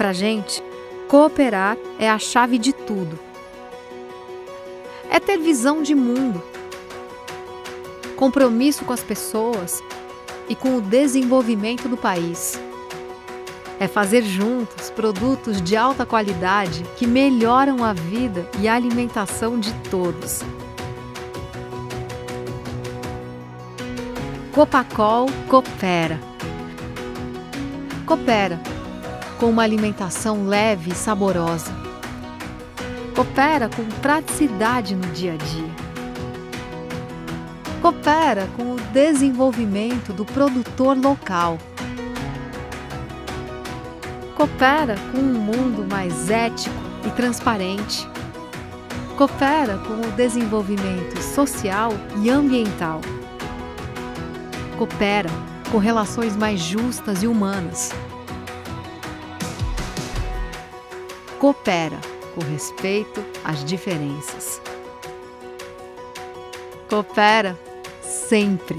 Pra gente, cooperar é a chave de tudo. É ter visão de mundo, compromisso com as pessoas e com o desenvolvimento do país. É fazer juntos produtos de alta qualidade que melhoram a vida e a alimentação de todos. Copacol coopera. Coopera com uma alimentação leve e saborosa. Coopera com praticidade no dia a dia. Coopera com o desenvolvimento do produtor local. Coopera com um mundo mais ético e transparente. Coopera com o desenvolvimento social e ambiental. Coopera com relações mais justas e humanas. Coopera com respeito às diferenças. Coopera sempre.